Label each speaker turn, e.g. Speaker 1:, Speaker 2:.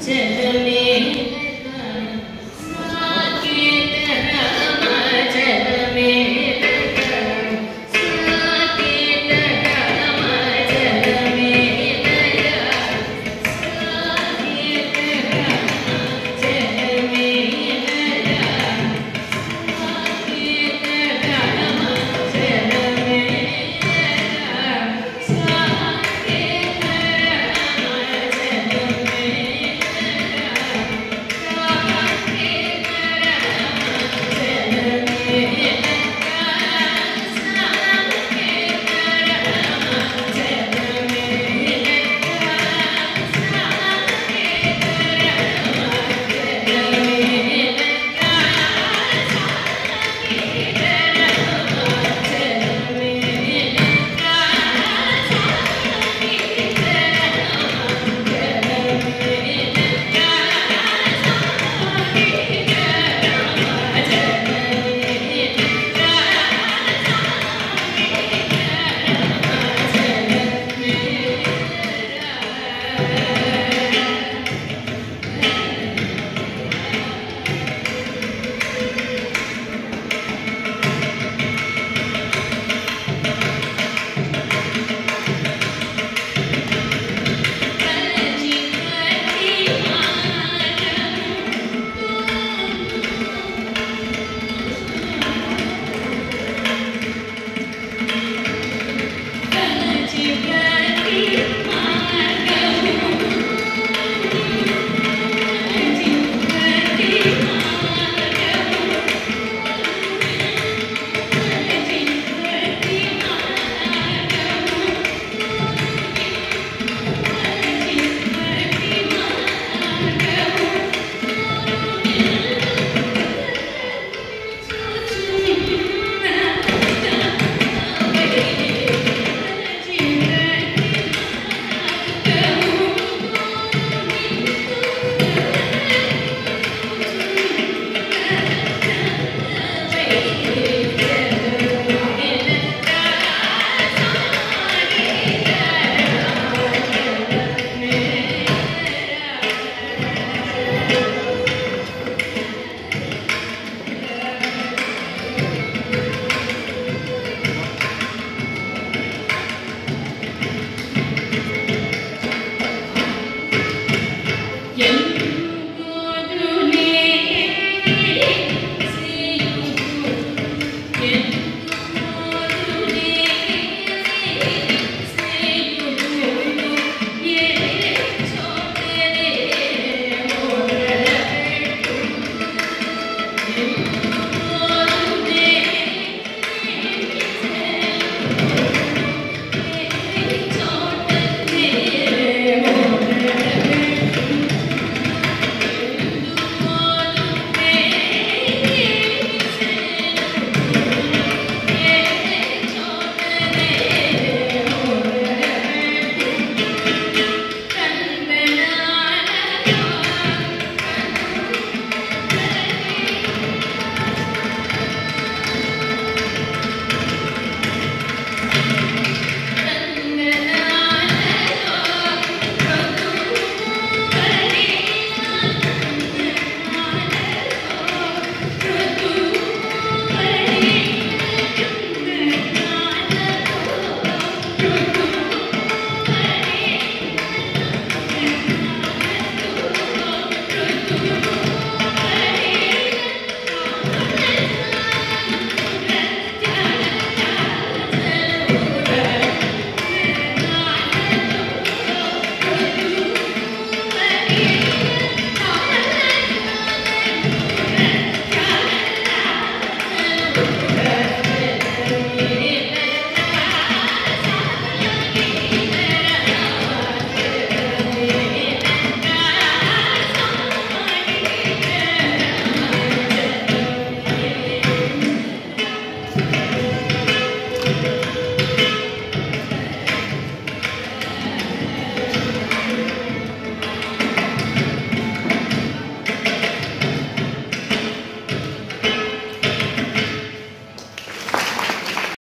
Speaker 1: 见真灵。